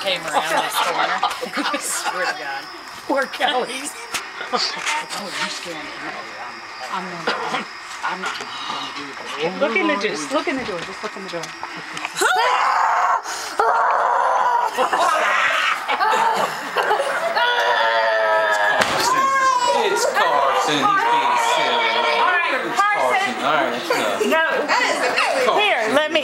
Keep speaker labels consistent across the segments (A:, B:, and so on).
A: came around this corner. I swear to God.
B: Poor Kelly's.
C: Oh, you scared me. I'm not. I'm not gonna do it.
B: Look in the door. Just look in the door. Just look in the door.
D: It's Carson. He's being silly.
B: All right, Carson.
D: Carson. All right, that's enough.
B: No. Here, let me.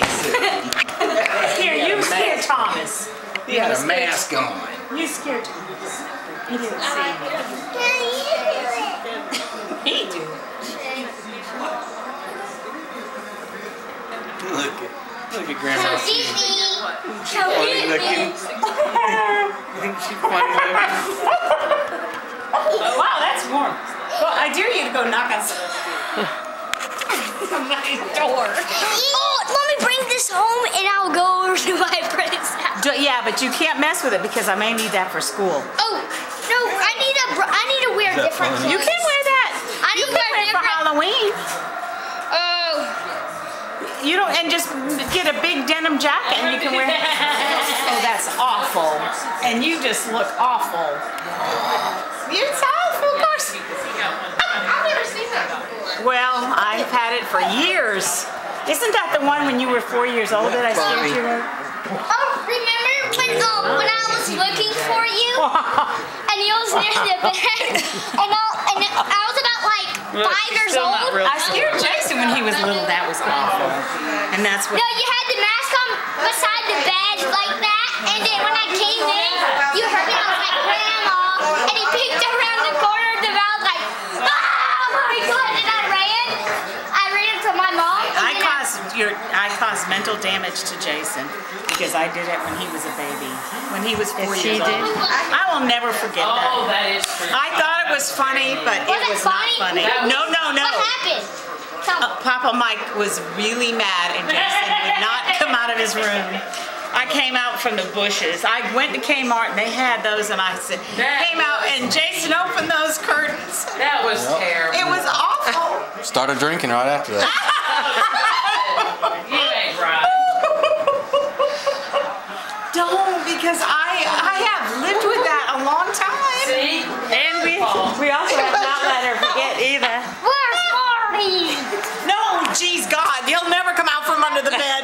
B: Here, you scare Thomas.
C: He had a mask on.
B: You scare Thomas. He didn't see me. He did.
D: Look at, look at Grandma.
E: Come
D: Susan.
E: get me.
D: Funny
E: Come get
D: looking.
E: me.
D: She funny looking.
B: Oh, wow, that's warm. Well, I dare you to go knock on somebody's door.
E: Oh, let me bring this home and I'll go over to my friend's house.
B: Do- Yeah, but you can't mess with it because I may need that for school.
E: Oh, no, I need a, br- I need to wear
D: that
E: different
D: funny?
B: You
E: clothes.
B: can wear that.
E: I
B: You
E: need
B: can
E: to wear
B: wear it for. Halloween.
E: Oh,
B: You don't, and just get a big denim jacket and you can wear. Oh, that's awful. And you just look awful. It's awful, of course.
E: I've never seen that before.
B: Well, I've had it for years. Isn't that the one when you were four years old that I scared you with?
E: Oh, remember when um, when I was looking for you and you was near the bed and, I, and I was about like five years old?
B: I scared Jason when he was little. That was awful. And that's what.
E: No, you had the mask on beside the bed like that, and then when I came in, you heard me. I was like, Grandma, and he peeked around the corner of the house like, Oh my God! And I ran. I ran to my mom. and
B: I
E: then
B: caused your I caused mental damage to Jason because I did it when he was a baby. When he was four
A: she
B: years old.
A: did?
B: I will never forget
A: Oh,
B: that.
A: that is true.
B: I thought it was funny, but
E: Was
B: it
E: it
B: was not
E: funny?
B: funny. No, no, no.
E: What happened?
B: Uh, Papa Mike was really mad and Jason would not come out of his room. I came out from the bushes. I went to Kmart and they had those and I said,
A: That
B: came out and Jason opened those curtains.
A: That was terrible.
B: It was awful.
D: Started drinking right after that.
B: Oh, because I I have lived with that a long time.
A: See?
B: And we we also have not let her forget either.
E: Where's Marty?
B: No, jeez, God, he'll never come out from under the bed.